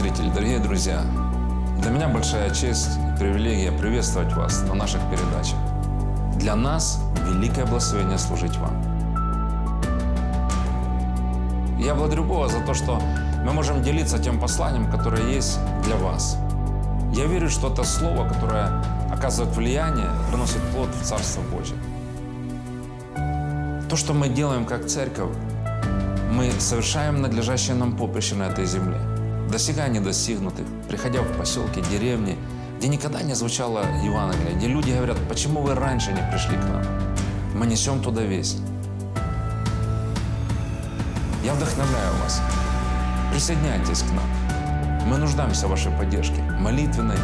телезрители, дорогие друзья! Для меня большая честь и привилегия приветствовать вас на наших передачах. Для нас великое благословение служить вам. Я благодарю Бога за то, что мы можем делиться тем посланием, которое есть для вас. Я верю, что это слово, которое оказывает влияние, приносит плод в Царство Божье. То, что мы делаем как церковь, мы совершаем надлежащее нам поприще на этой земле, достигая недостигнутых, приходя в поселки, деревни, где никогда не звучало Евангелие, где люди говорят, почему вы раньше не пришли к нам? Мы несем туда весть. Я вдохновляю вас. Присоединяйтесь к нам. Мы нуждаемся в вашей поддержке, молитвенной,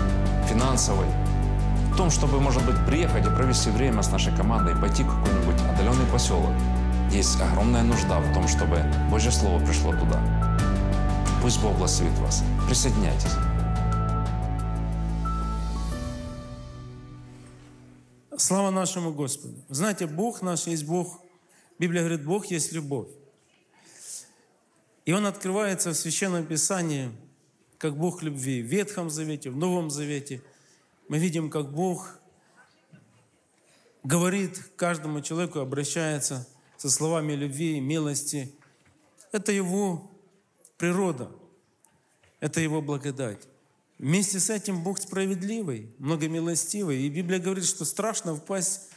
финансовой, в том, чтобы, может быть, приехать и провести время с нашей командой, пойти в какой-нибудь отдаленный поселок. Есть огромная нужда в том, чтобы Божье Слово пришло туда. Пусть Бог благословит вас. Присоединяйтесь. Слава нашему Господу. Знаете, Бог наш есть Бог. Библия говорит, Бог есть любовь. И Он открывается в Священном Писании как Бог любви. В Ветхом Завете, в Новом Завете мы видим, как Бог говорит каждому человеку, обращается со словами любви, милости. Это Его природа, это Его благодать. Вместе с этим Бог справедливый, многомилостивый. И Библия говорит, что страшно впасть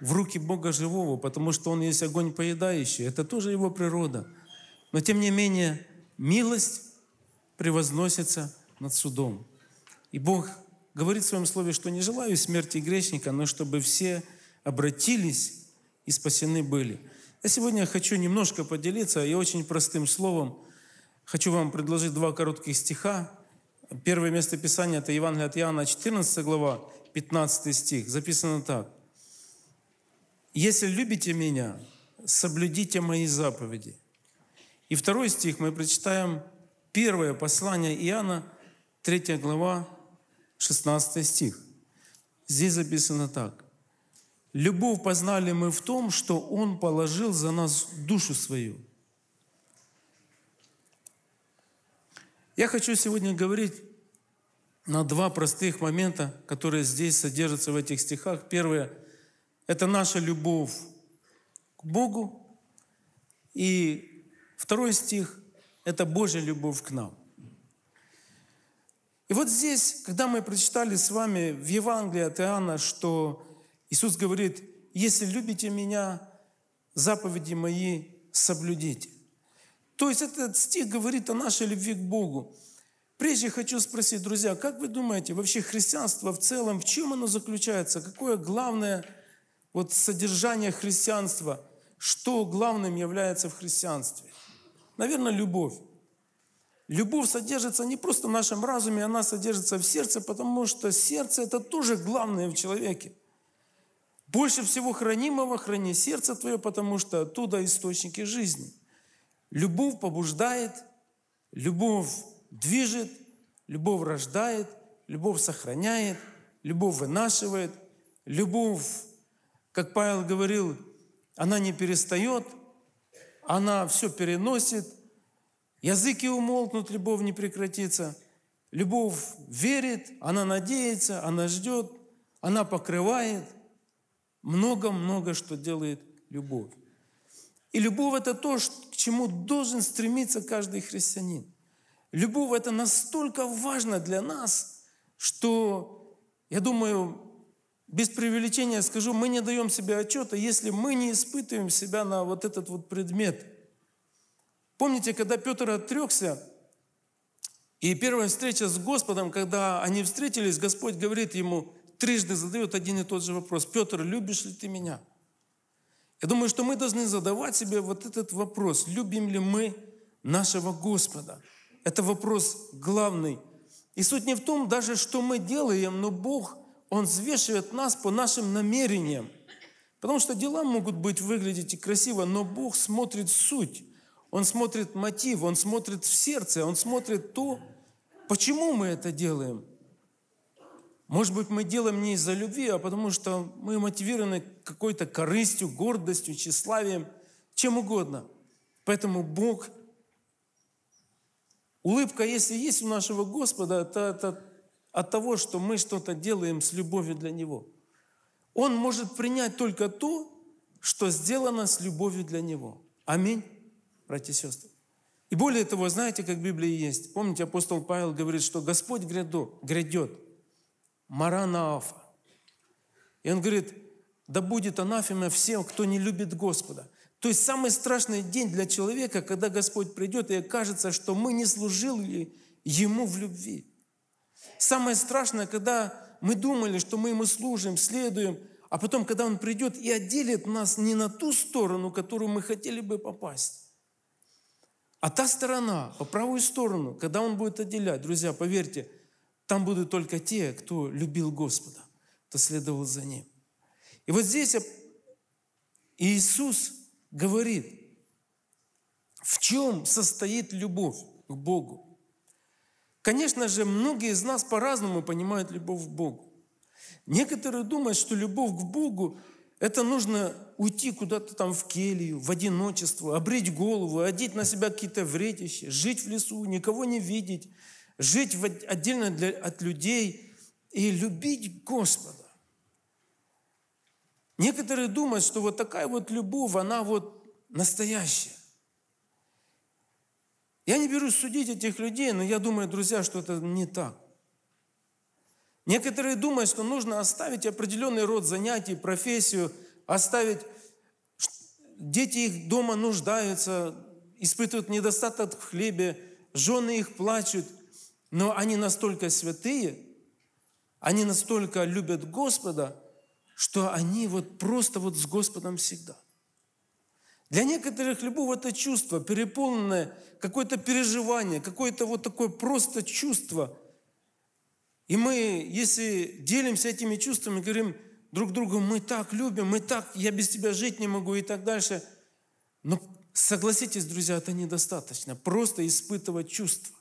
в руки Бога живого, потому что Он есть огонь поедающий. Это тоже Его природа. Но тем не менее, милость превозносится над судом. И Бог говорит в Своем Слове, что не желаю смерти грешника, но чтобы все обратились и спасены были. Я сегодня хочу немножко поделиться и очень простым словом. Хочу вам предложить два коротких стиха. Первое место Писания – это Евангелие от Иоанна, 14 глава, 15 стих. Записано так. «Если любите Меня, соблюдите Мои заповеди». И второй стих мы прочитаем первое послание Иоанна, 3 глава, 16 стих. Здесь записано так. Любовь познали мы в том, что Он положил за нас душу свою. Я хочу сегодня говорить на два простых момента, которые здесь содержатся в этих стихах. Первое – это наша любовь к Богу. И второй стих – это Божья любовь к нам. И вот здесь, когда мы прочитали с вами в Евангелии от Иоанна, что Иисус говорит, если любите меня, заповеди мои соблюдите. То есть этот стих говорит о нашей любви к Богу. Прежде хочу спросить, друзья, как вы думаете, вообще христианство в целом, в чем оно заключается? Какое главное вот содержание христианства? Что главным является в христианстве? Наверное, любовь. Любовь содержится не просто в нашем разуме, она содержится в сердце, потому что сердце – это тоже главное в человеке. Больше всего хранимого храни сердце твое, потому что оттуда источники жизни. Любовь побуждает, любовь движет, любовь рождает, любовь сохраняет, любовь вынашивает, любовь, как Павел говорил, она не перестает, она все переносит, языки умолкнут, любовь не прекратится. Любовь верит, она надеется, она ждет, она покрывает – много-много что делает любовь. И любовь – это то, к чему должен стремиться каждый христианин. Любовь – это настолько важно для нас, что, я думаю, без преувеличения скажу, мы не даем себе отчета, если мы не испытываем себя на вот этот вот предмет. Помните, когда Петр отрекся, и первая встреча с Господом, когда они встретились, Господь говорит ему, трижды задает один и тот же вопрос. Петр, любишь ли ты меня? Я думаю, что мы должны задавать себе вот этот вопрос. Любим ли мы нашего Господа? Это вопрос главный. И суть не в том даже, что мы делаем, но Бог, Он взвешивает нас по нашим намерениям. Потому что дела могут быть выглядеть и красиво, но Бог смотрит суть. Он смотрит мотив, Он смотрит в сердце, Он смотрит то, почему мы это делаем – может быть, мы делаем не из-за любви, а потому что мы мотивированы какой-то корыстью, гордостью, тщеславием, чем угодно. Поэтому Бог Улыбка, если есть у нашего Господа, то это от того, что мы что-то делаем с любовью для Него. Он может принять только то, что сделано с любовью для Него. Аминь, братья и сестры. И более того, знаете, как в Библии есть. Помните, апостол Павел говорит, что Господь грядет, Маранаафа. И он говорит, да будет анафема всем, кто не любит Господа. То есть самый страшный день для человека, когда Господь придет, и окажется, что мы не служили Ему в любви. Самое страшное, когда мы думали, что мы Ему служим, следуем, а потом, когда Он придет и отделит нас не на ту сторону, которую мы хотели бы попасть, а та сторона, по правую сторону, когда Он будет отделять, друзья, поверьте, там будут только те, кто любил Господа, кто следовал за Ним. И вот здесь Иисус говорит, в чем состоит любовь к Богу. Конечно же, многие из нас по-разному понимают любовь к Богу. Некоторые думают, что любовь к Богу – это нужно уйти куда-то там в келью, в одиночество, обрить голову, одеть на себя какие-то вретища, жить в лесу, никого не видеть, жить отдельно для, от людей и любить Господа. Некоторые думают, что вот такая вот любовь, она вот настоящая. Я не берусь судить этих людей, но я думаю, друзья, что это не так. Некоторые думают, что нужно оставить определенный род занятий, профессию, оставить... Дети их дома нуждаются, испытывают недостаток в хлебе, жены их плачут, но они настолько святые, они настолько любят Господа, что они вот просто вот с Господом всегда. Для некоторых любовь – это чувство, переполненное, какое-то переживание, какое-то вот такое просто чувство. И мы, если делимся этими чувствами, говорим друг другу, мы так любим, мы так, я без тебя жить не могу и так дальше. Но согласитесь, друзья, это недостаточно. Просто испытывать чувства.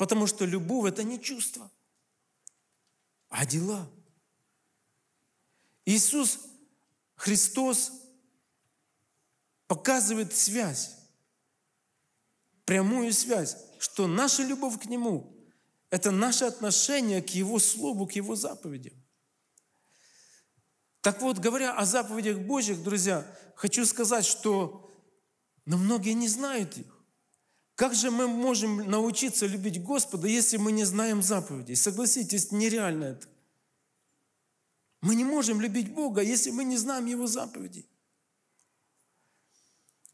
Потому что любовь – это не чувство, а дела – Иисус Христос показывает связь, прямую связь, что наша любовь к Нему – это наше отношение к Его Слову, к Его заповедям. Так вот, говоря о заповедях Божьих, друзья, хочу сказать, что но многие не знают их. Как же мы можем научиться любить Господа, если мы не знаем заповедей? Согласитесь, нереально это. Мы не можем любить Бога, если мы не знаем Его заповедей.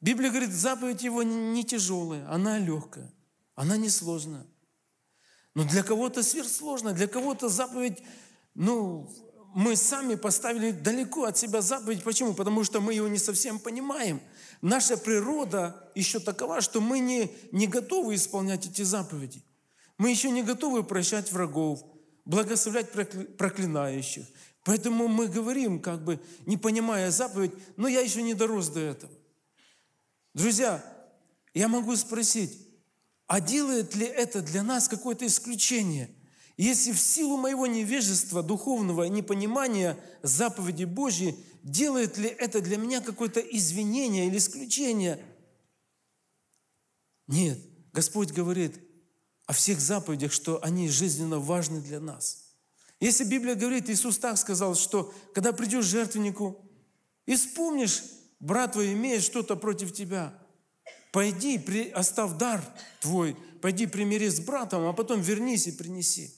Библия говорит, заповедь Его не тяжелая, она легкая, она не сложная. Но для кого-то сверхсложно, для кого-то заповедь, ну, мы сами поставили далеко от себя заповедь. Почему? Потому что мы ее не совсем понимаем. Наша природа еще такова, что мы не, не готовы исполнять эти заповеди. Мы еще не готовы прощать врагов, благословлять проклинающих, Поэтому мы говорим, как бы не понимая заповедь, но я еще не дорос до этого. Друзья, я могу спросить, а делает ли это для нас какое-то исключение? Если в силу моего невежества, духовного непонимания заповеди Божьей, делает ли это для меня какое-то извинение или исключение? Нет. Господь говорит о всех заповедях, что они жизненно важны для нас – если Библия говорит, Иисус так сказал, что когда придешь к жертвеннику и вспомнишь, брат твой имеет что-то против тебя, пойди, при, оставь дар твой, пойди примирись с братом, а потом вернись и принеси.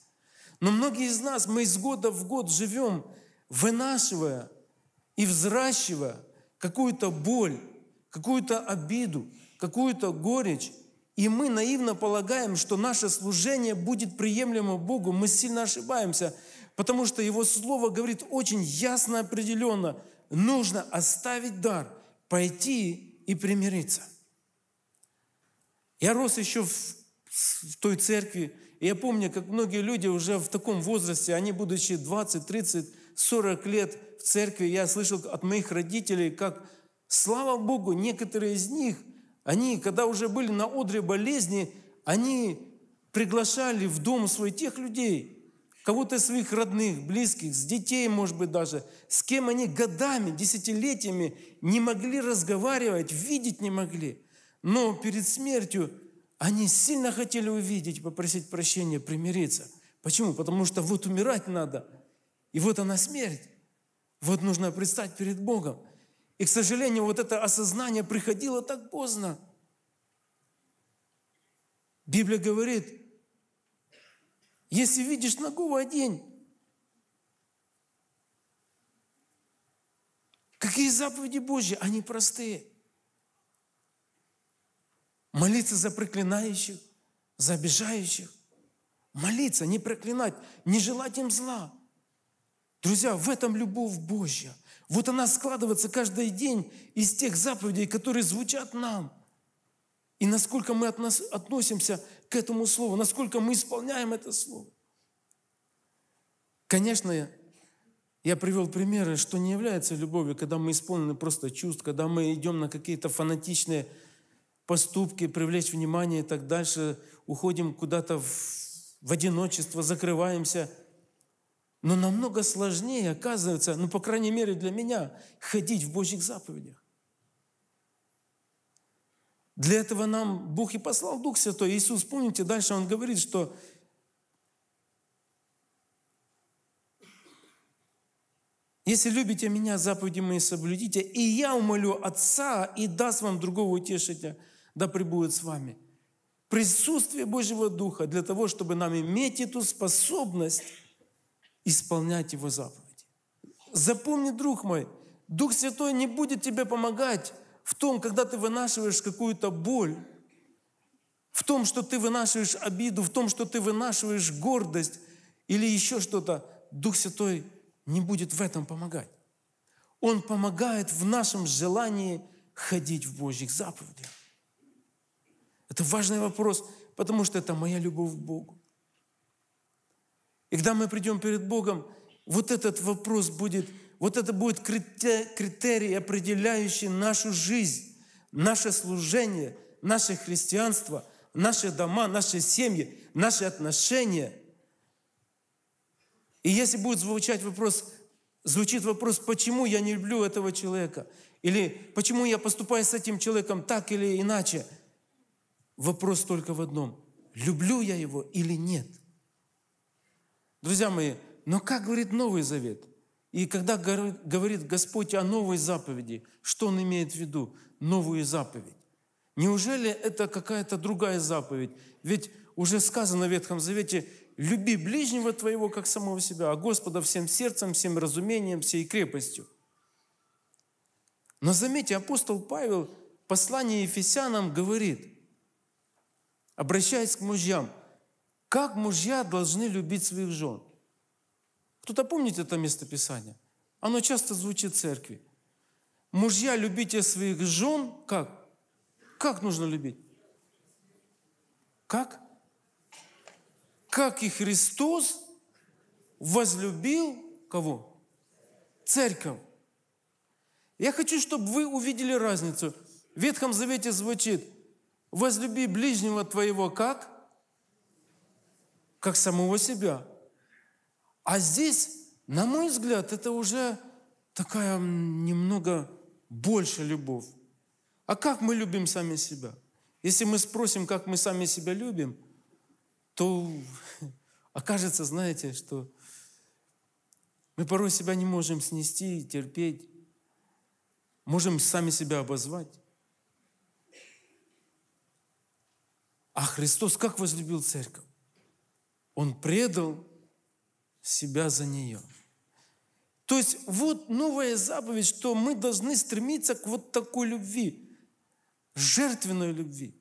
Но многие из нас, мы из года в год живем, вынашивая и взращивая какую-то боль, какую-то обиду, какую-то горечь, и мы наивно полагаем, что наше служение будет приемлемо Богу, мы сильно ошибаемся, потому что Его Слово говорит очень ясно определенно, нужно оставить дар, пойти и примириться. Я рос еще в, в той церкви, и я помню, как многие люди уже в таком возрасте, они будучи 20, 30, 40 лет в церкви, я слышал от моих родителей, как, слава Богу, некоторые из них – они, когда уже были на одре болезни, они приглашали в дом свой тех людей, кого-то своих родных, близких, с детей, может быть, даже, с кем они годами, десятилетиями не могли разговаривать, видеть не могли. Но перед смертью Они сильно хотели увидеть, попросить прощения, примириться. Почему? Потому что вот умирать надо, и вот она смерть. Вот нужно предстать перед Богом. И, к сожалению, вот это осознание приходило так поздно. Библия говорит, если видишь ногу, одень. Какие заповеди Божьи? Они простые. Молиться за проклинающих, за обижающих. Молиться, не проклинать, не желать им зла. Друзья, в этом любовь Божья. Вот она складывается каждый день из тех заповедей, которые звучат нам. И насколько мы нас относимся к этому слову, насколько мы исполняем это слово. Конечно, я привел примеры, что не является любовью, когда мы исполнены просто чувств, когда мы идем на какие-то фанатичные поступки, привлечь внимание и так дальше, уходим куда-то в, в одиночество, закрываемся. Но намного сложнее, оказывается, ну, по крайней мере для меня, ходить в Божьих заповедях. Для этого нам Бог и послал Дух Святой. Иисус, помните, дальше Он говорит, что Если любите меня, заповеди мои соблюдите, и я умолю Отца и даст вам другого утешителя, да пребудет с вами. Присутствие Божьего Духа для того, чтобы нам иметь эту способность исполнять Его заповеди. Запомни, друг мой, Дух Святой не будет тебе помогать в том, когда ты вынашиваешь какую-то боль, в том, что ты вынашиваешь обиду, в том, что ты вынашиваешь гордость или еще что-то. Дух Святой не будет в этом помогать. Он помогает в нашем желании ходить в Божьих заповедях. Это важный вопрос, потому что это моя любовь к Богу. И когда мы придем перед Богом, вот этот вопрос будет, вот это будет критерий, определяющий нашу жизнь, наше служение, наше христианство, наши дома, наши семьи, наши отношения – и если будет звучать вопрос, звучит вопрос, почему я не люблю этого человека, или почему я поступаю с этим человеком так или иначе, вопрос только в одном. Люблю я его или нет? Друзья мои, но как говорит Новый Завет? И когда говорит Господь о новой заповеди, что Он имеет в виду? Новую заповедь. Неужели это какая-то другая заповедь? Ведь уже сказано в Ветхом Завете, люби ближнего твоего, как самого себя, а Господа всем сердцем, всем разумением, всей крепостью. Но заметьте, апостол Павел в послании Ефесянам говорит, обращаясь к мужьям, как мужья должны любить своих жен. Кто-то помнит это местописание? Оно часто звучит в церкви. Мужья, любите своих жен, как? Как нужно любить? Как? как и Христос возлюбил кого? Церковь. Я хочу, чтобы вы увидели разницу. В Ветхом Завете звучит, возлюби ближнего твоего как? Как самого себя. А здесь, на мой взгляд, это уже такая немного больше любовь. А как мы любим сами себя? Если мы спросим, как мы сами себя любим – то окажется, знаете, что мы порой себя не можем снести, терпеть, можем сами себя обозвать. А Христос как возлюбил церковь? Он предал себя за нее. То есть вот новая заповедь, что мы должны стремиться к вот такой любви, жертвенной любви.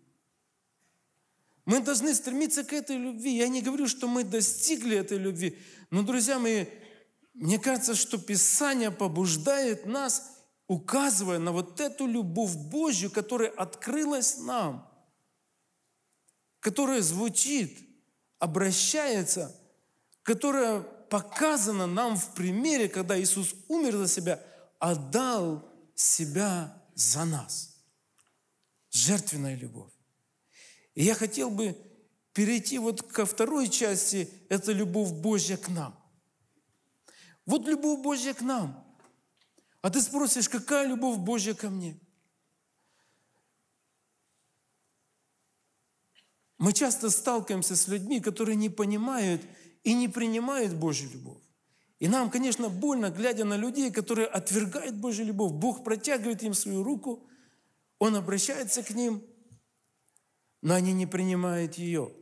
Мы должны стремиться к этой любви. Я не говорю, что мы достигли этой любви, но, друзья мои, мне кажется, что Писание побуждает нас, указывая на вот эту любовь Божью, которая открылась нам, которая звучит, обращается, которая показана нам в примере, когда Иисус умер за себя, отдал себя за нас. Жертвенная любовь. И я хотел бы перейти вот ко второй части, это любовь Божья к нам. Вот любовь Божья к нам. А ты спросишь, какая любовь Божья ко мне? Мы часто сталкиваемся с людьми, которые не понимают и не принимают Божью любовь. И нам, конечно, больно, глядя на людей, которые отвергают Божью любовь. Бог протягивает им свою руку, Он обращается к ним, но они не принимают ее.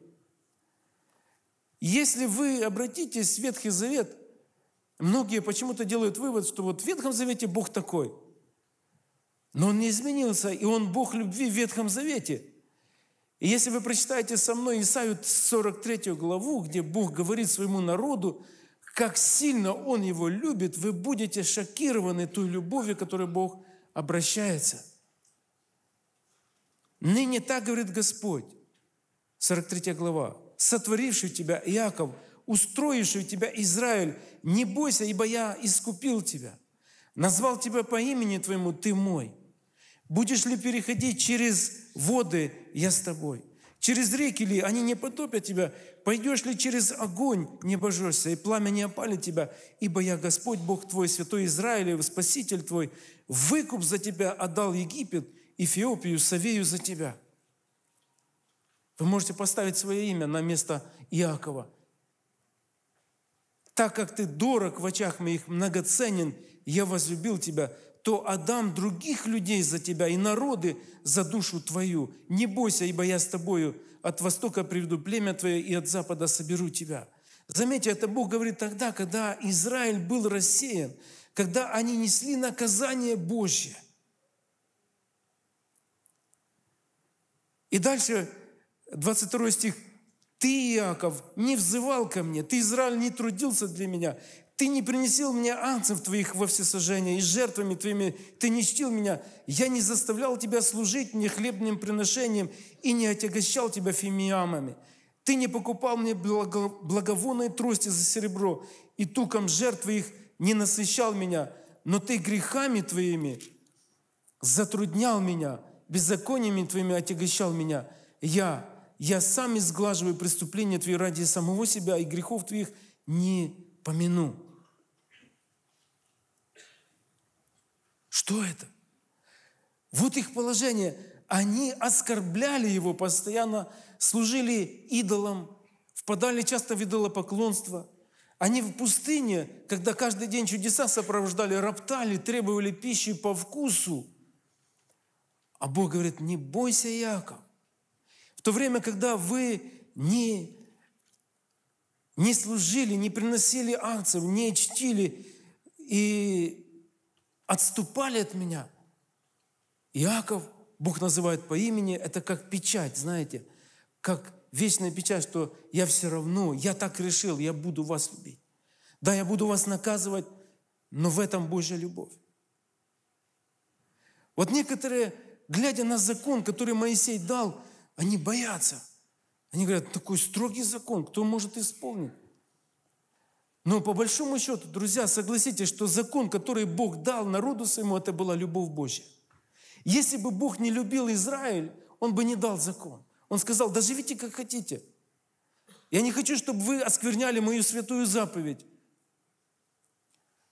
Если вы обратитесь в Ветхий Завет, многие почему-то делают вывод, что вот в Ветхом Завете Бог такой. Но Он не изменился, и Он Бог любви в Ветхом Завете. И если вы прочитаете со мной Исаию 43 главу, где Бог говорит своему народу, как сильно Он его любит, вы будете шокированы той любовью, которой Бог обращается. Ныне так говорит Господь, 43 глава сотворивший тебя, Иаков, устроивший тебя, Израиль, не бойся, ибо я искупил тебя. Назвал тебя по имени твоему, ты мой. Будешь ли переходить через воды, я с тобой. Через реки ли, они не потопят тебя. Пойдешь ли через огонь, не божешься, и пламя не опалит тебя, ибо я Господь, Бог твой, Святой Израилев, Спаситель твой, выкуп за тебя отдал Египет, Эфиопию, Савею за тебя – вы можете поставить свое имя на место Иакова. Так как ты дорог в очах моих, многоценен, я возлюбил тебя, то отдам других людей за тебя и народы за душу твою. Не бойся, ибо я с тобою от востока приведу племя твое и от запада соберу тебя». Заметьте, это Бог говорит тогда, когда Израиль был рассеян, когда они несли наказание Божье. И дальше 22 стих. «Ты, Иаков, не взывал ко мне, ты, Израиль, не трудился для меня, ты не принесил мне анцев твоих во всесожжение, и жертвами твоими ты не чтил меня. Я не заставлял тебя служить мне хлебным приношением и не отягощал тебя фимиамами. Ты не покупал мне благо, благовонные трости за серебро, и туком жертв твоих не насыщал меня, но ты грехами твоими затруднял меня, беззакониями твоими отягощал меня. Я, я сам изглаживаю преступления Твои ради самого себя, и грехов Твоих не помяну. Что это? Вот их положение. Они оскорбляли его постоянно, служили идолам, впадали часто в идолопоклонство. Они в пустыне, когда каждый день чудеса сопровождали, роптали, требовали пищи по вкусу. А Бог говорит, не бойся, Яков то время, когда вы не, не служили, не приносили акцев, не чтили и отступали от меня, Иаков, Бог называет по имени, это как печать, знаете, как вечная печать, что я все равно, я так решил, я буду вас любить. Да, я буду вас наказывать, но в этом Божья любовь. Вот некоторые, глядя на закон, который Моисей дал, они боятся. Они говорят, такой строгий закон, кто может исполнить? Но по большому счету, друзья, согласитесь, что закон, который Бог дал народу своему, это была любовь Божья. Если бы Бог не любил Израиль, Он бы не дал закон. Он сказал, да живите как хотите. Я не хочу, чтобы вы оскверняли мою святую заповедь.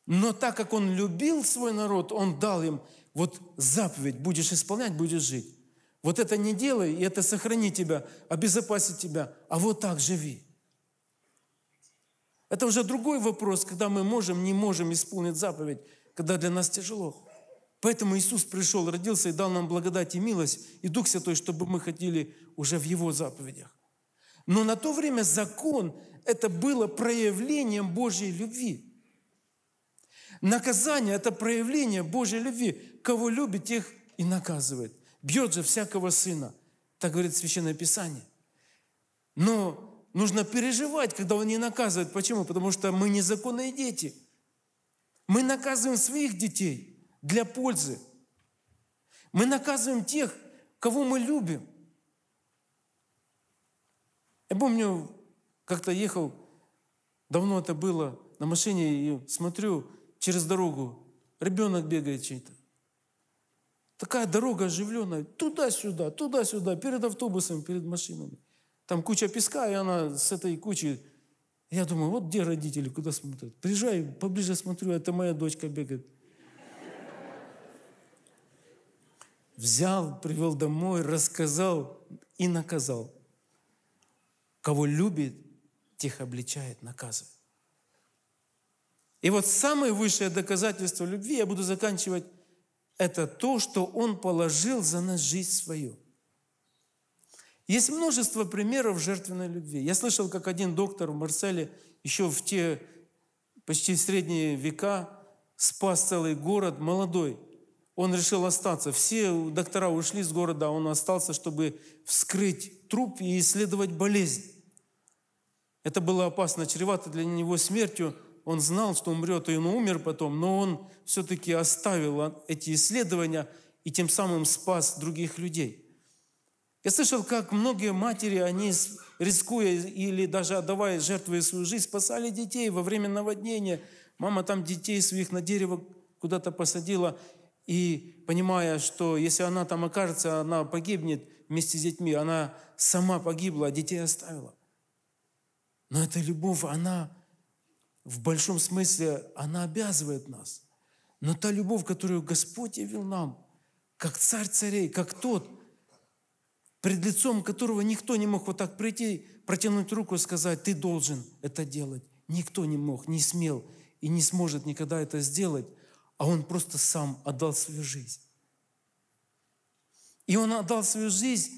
Но так как Он любил свой народ, Он дал им вот заповедь, будешь исполнять, будешь жить. Вот это не делай, и это сохранит тебя, обезопасит тебя, а вот так живи. Это уже другой вопрос, когда мы можем, не можем исполнить заповедь, когда для нас тяжело. Поэтому Иисус пришел, родился и дал нам благодать и милость, и Дух Святой, чтобы мы ходили уже в Его заповедях. Но на то время закон – это было проявлением Божьей любви. Наказание – это проявление Божьей любви. Кого любит, тех и наказывает бьет же всякого сына. Так говорит Священное Писание. Но нужно переживать, когда он не наказывает. Почему? Потому что мы незаконные дети. Мы наказываем своих детей для пользы. Мы наказываем тех, кого мы любим. Я помню, как-то ехал, давно это было, на машине, и смотрю через дорогу, ребенок бегает чей-то. Такая дорога оживленная, туда-сюда, туда-сюда, перед автобусом, перед машинами. Там куча песка, и она с этой кучи... Я думаю, вот где родители, куда смотрят? Приезжаю, поближе смотрю, это моя дочка бегает. Взял, привел домой, рассказал и наказал. кого любит, тех обличает, наказывает. И вот самое высшее доказательство любви, я буду заканчивать, это то, что Он положил за нас жизнь свою. Есть множество примеров жертвенной любви. Я слышал, как один доктор в Марселе еще в те почти средние века спас целый город, молодой. Он решил остаться. Все доктора ушли с города, а он остался, чтобы вскрыть труп и исследовать болезнь. Это было опасно, чревато для него смертью. Он знал, что умрет, и он умер потом, но он все-таки оставил эти исследования и тем самым спас других людей. Я слышал, как многие матери, они, рискуя или даже отдавая жертвы свою жизнь, спасали детей во время наводнения. Мама там детей своих на дерево куда-то посадила, и понимая, что если она там окажется, она погибнет вместе с детьми, она сама погибла, а детей оставила. Но эта любовь, она в большом смысле, она обязывает нас. Но та любовь, которую Господь явил нам, как царь царей, как тот, пред лицом которого никто не мог вот так прийти, протянуть руку и сказать, ты должен это делать. Никто не мог, не смел и не сможет никогда это сделать, а он просто сам отдал свою жизнь. И он отдал свою жизнь,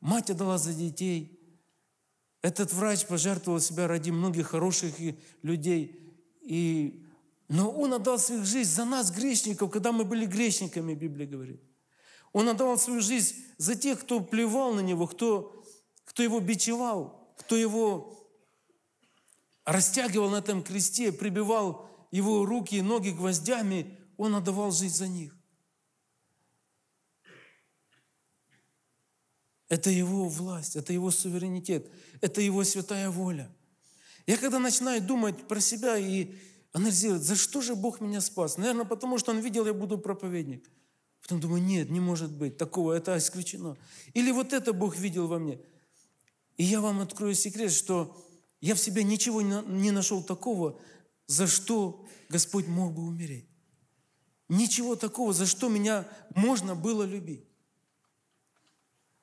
мать отдала за детей. Этот врач пожертвовал себя ради многих хороших людей. И... Но он отдал свою жизнь за нас, грешников, когда мы были грешниками, Библия говорит. Он отдавал свою жизнь за тех, кто плевал на него, кто, кто его бичевал, кто его растягивал на этом кресте, прибивал его руки и ноги гвоздями. Он отдавал жизнь за них. Это его власть, это его суверенитет, это его святая воля. Я когда начинаю думать про себя и анализировать, за что же Бог меня спас? Наверное, потому что Он видел, я буду проповедник. Потом думаю, нет, не может быть такого, это исключено. Или вот это Бог видел во мне. И я вам открою секрет, что я в себе ничего не нашел такого, за что Господь мог бы умереть. Ничего такого, за что меня можно было любить.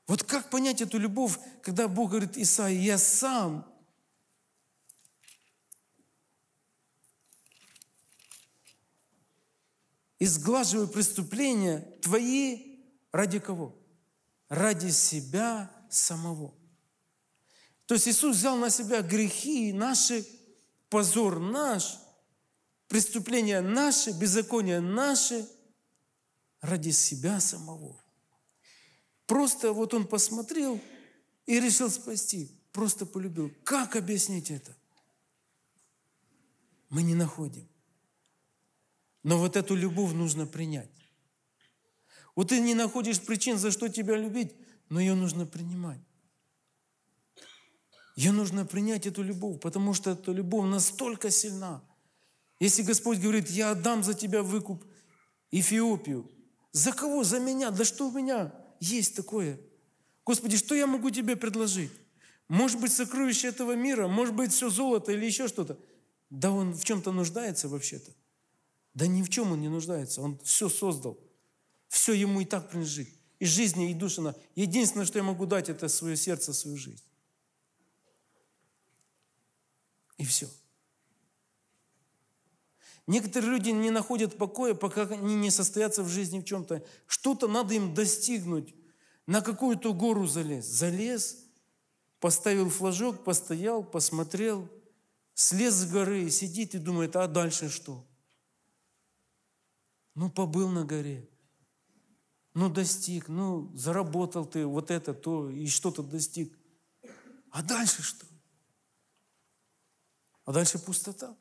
Вот как понять эту любовь, когда Бог говорит Исаии, я сам и сглаживаю преступления твои ради кого? Ради себя самого. То есть Иисус взял на себя грехи наши, позор наш, преступления наши, беззакония наши ради себя самого. Просто вот он посмотрел и решил спасти, просто полюбил. Как объяснить это? Мы не находим. Но вот эту любовь нужно принять. Вот ты не находишь причин, за что тебя любить, но ее нужно принимать. Ее нужно принять, эту любовь, потому что эта любовь настолько сильна. Если Господь говорит, я отдам за тебя выкуп Эфиопию, за кого? За меня? Да что у меня есть такое? Господи, что я могу тебе предложить? Может быть, сокровище этого мира, может быть, все золото или еще что-то. Да он в чем-то нуждается вообще-то. Да ни в чем он не нуждается. Он все создал. Все ему и так принадлежит. И жизни, и душина. Единственное, что я могу дать, это свое сердце, свою жизнь. И все. Некоторые люди не находят покоя, пока они не состоятся в жизни в чем-то. Что-то надо им достигнуть. На какую-то гору залез. Залез, поставил флажок, постоял, посмотрел, слез с горы, сидит и думает, а дальше что? Ну, побыл на горе. Ну, достиг. Ну, заработал ты вот это, то, и что-то достиг. А дальше что? А дальше пустота.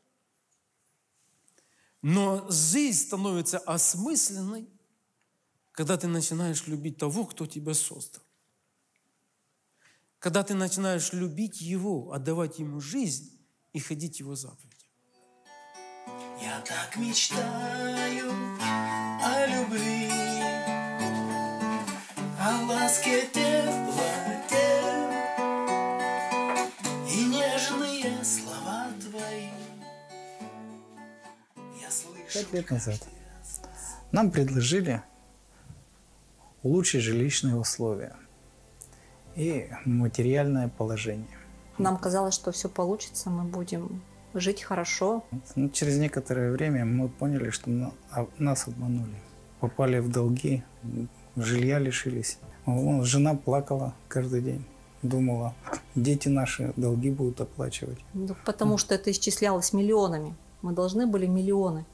Но жизнь становится осмысленной, когда ты начинаешь любить того, кто тебя создал. Когда ты начинаешь любить Его, отдавать Ему жизнь и ходить Его заповеди. Я так мечтаю о любви, о ласке теплоте и нежные слова твои. Я слышу, Пять лет назад нам предложили улучшить жилищные условия и материальное положение. Нам казалось, что все получится, мы будем жить хорошо. Но через некоторое время мы поняли, что а- нас обманули. Попали в долги, жилья лишились. Вон, Жена плакала каждый день. Думала, дети наши долги будут оплачивать. Ну, потому что это исчислялось миллионами. Мы должны были миллионы.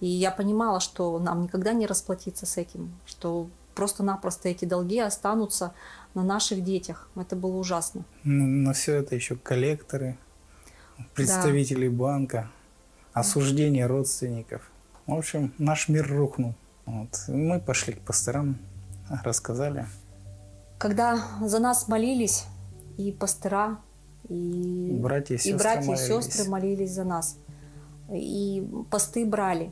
И я понимала, что нам никогда не расплатиться с этим, что просто-напросто эти долги останутся на наших детях. Это было ужасно. Ну, на все это еще коллекторы, представители банка, осуждение родственников. В общем, наш мир рухнул. Вот. Мы пошли к пасторам, рассказали. Когда за нас молились и пастыра, и, Братья и и сестры братья и молились. сестры молились за нас, и посты брали,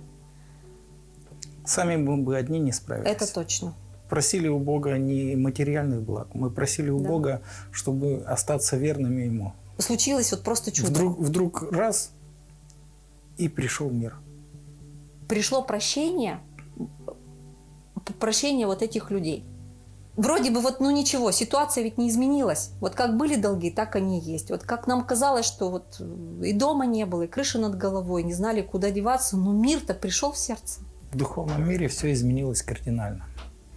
Сами мы бы одни не справились. это точно. Просили у Бога не материальных благ, мы просили у Да. Бога, чтобы остаться верными Ему. Случилось вот просто чудо. Вдруг, вдруг раз и пришел мир. пришло прощение, прощение вот этих людей. Вроде бы вот, ну ничего, ситуация ведь не изменилась. Вот как были долги, так они и есть. Вот как нам казалось, что вот э, и дома не было, и крыши над головой, не знали, куда деваться, но мир-то пришел в сердце. В духовном мире все изменилось кардинально.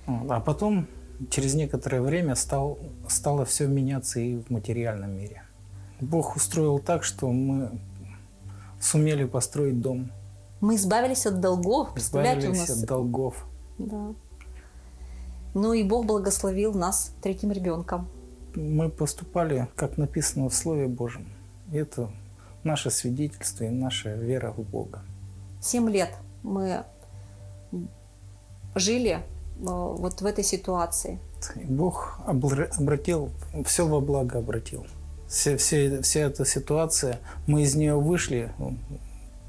А потом, через некоторое время, стал, стало все меняться и в материальном мире. Бог устроил так, что мы сумели построить дом, Мы избавились от долгов, представляете, у избавились нас... от долгов. Да. Ну и Бог благословил нас третьим ребенком. Мы поступали, как написано в Слове Божьем. Это наше свидетельство и наша вера в Бога. Семь лет мы жили э, вот в этой ситуации. Бог обр- обратил, все во благо обратил. Все, все, вся эта ситуация, мы из нее вышли ну,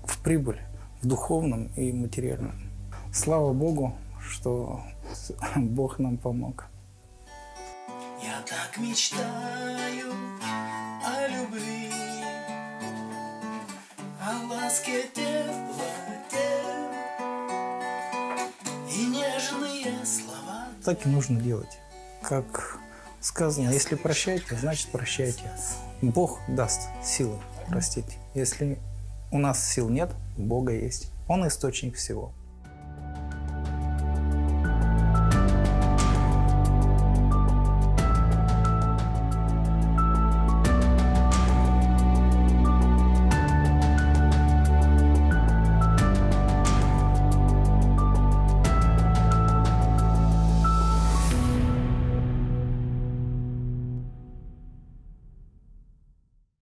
в прибыль, в духовном и материальном. Слава Богу, что Бог нам помог. Я так мечтаю о любви, о ласке теплоте и нежные слова. Так и нужно делать. Как сказано, если прощаете, значит прощайте. Бог даст силы простить. Если у нас сил нет, у Бога есть. Он источник всего.